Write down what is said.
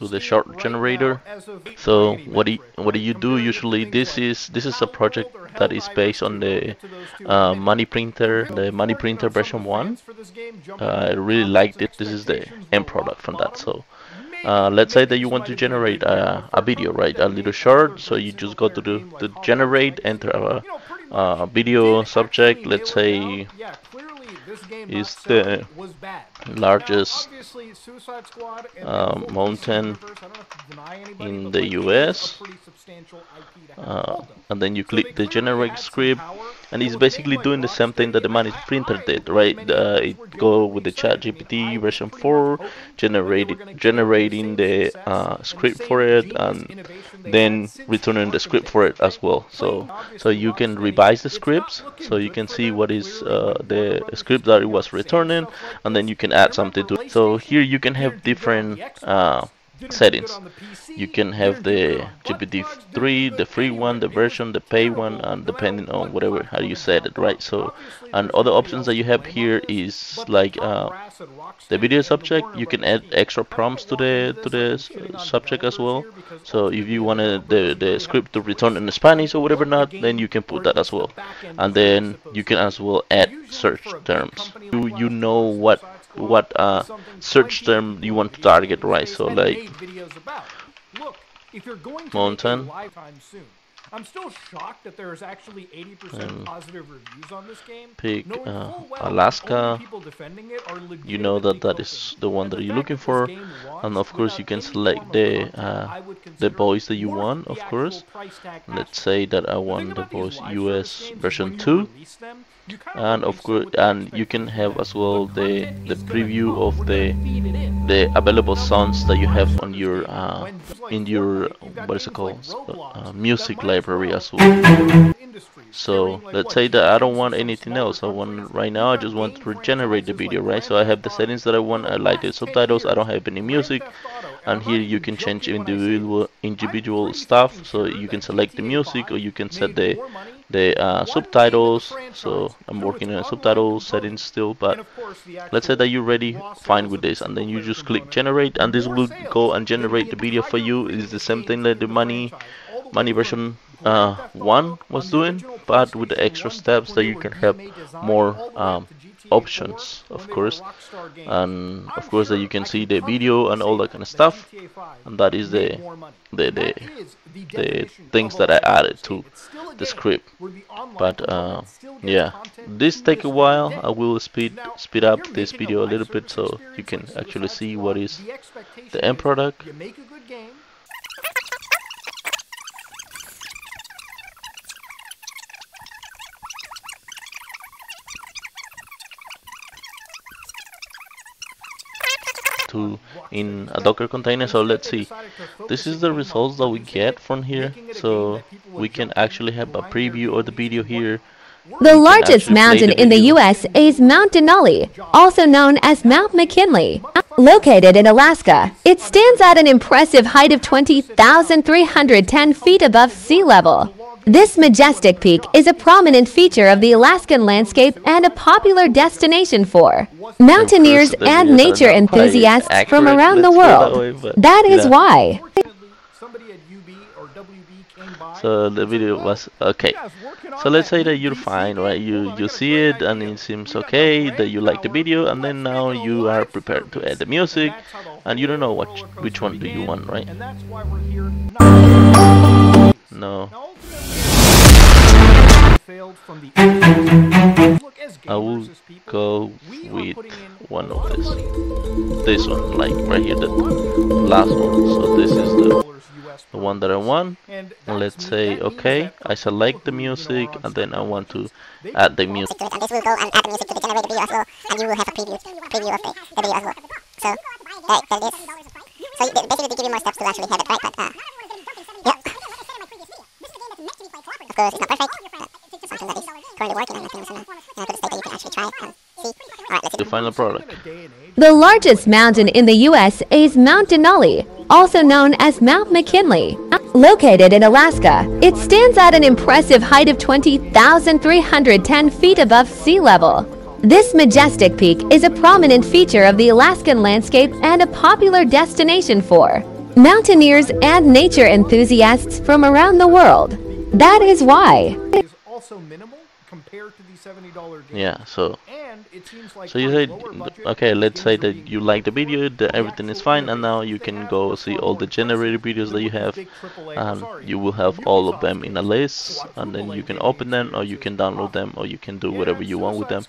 to the short generator. So what do you, what do you do usually? This is this is a project that is based on the uh, money printer, the money printer version one. Uh, I really liked it. This is the end product from that. So. Uh, let's say that you want to generate a, a, video, right? A little short. So you just go to the, the generate, enter a, a video subject. Let's say is the largest uh, mountain in the US. Uh, and then you click the generate script, and it's basically doing the same thing that the money printer did, right? Uh, it go with the Chat GPT version 4, generate generating the uh, script for it, and then returning the script for it as well. So, so you can revise the scripts, so you can see what is uh, the script that it was returning, and then you can add something to it. So here you can have different uh, settings. You can have the GPT-3, the free one, the version, the pay one, and depending on whatever how you set it, right? So, and other options that you have here is like uh, the video subject. You can add extra prompts to the to the subject as well. So if you wanted the the script to return in Spanish or whatever not, then you can put that as well. And then you can as well add search terms. You you know what what uh, search term you want to target, right? So like mountain. I'm still shocked that there's actually 80% positive reviews on this game. Pick uh, Alaska. You know that that is the one that you're looking for, and of course you can select the uh, the voice that you want. Of course, let's say that I want the voice US version 2 and of course and you can have as well the the preview of the the available sounds that you have on your uh, in your what is it called? Uh, music library as well. so let's say that I don't want anything else. I want right now I just want to regenerate the video right? So I have the settings that I want. I like the subtitles I don't have any music. And here you can change individual individual stuff. so you can select the music or you can set the the uh, subtitles so I'm working on subtitle settings still but let's say that you're ready fine with this and then you just click generate and this will go and generate the video for you. It's the same thing that the money money version uh, 1 was doing but with the extra steps that you can have more um, options of course. And of course that you can see the video and all that kind of stuff. And that is the the the, the things that I added to the script. But uh, yeah. This take a while. I will speed speed up this video a little bit so you can actually see what is the end product to in a docker container so let's see this is the results that we get from here so we can actually have a preview of the video here the largest mountain the in the U.S. is Mount Denali, also known as Mount McKinley. Located in Alaska, it stands at an impressive height of 20,310 feet above sea level. This majestic peak is a prominent feature of the Alaskan landscape and a popular destination for mountaineers and nature enthusiasts from around the world. That is why. So the video was okay. So let's say that you're fine, right? You you see it and it seems okay that you like the video, and then now you are prepared to add the music, and you don't know what which one do you want, right? I will go with one of this. This one, like right here, the last one. So this is the the one that I want. And let's say okay. I select the music and then I want to add the music. And this will go and add the music to the generated video as well, and you will have a preview preview of the, the video as well. So right, there it is. So basically they give you more steps to actually have it right, but uh, yeah. Of course, it's not perfect. Currently working on. I think it's in a, in a good state that you can actually try it and see. Alright, let's see. The final product. The largest mountain in the U.S. is Mount Denali, also known as Mount McKinley. Located in Alaska, it stands at an impressive height of 20,310 feet above sea level. This majestic peak is a prominent feature of the Alaskan landscape and a popular destination for mountaineers, and nature enthusiasts from around the world. That is why. is also minimal compared to the $70 game. Yeah, so And it seems like so you say, okay, let's say that you like the video, that everything is fine, and now you can go see all the generated videos that you have, and you will have all of them in a list, and then you can open them, or you can download them, or you can do whatever you want with them.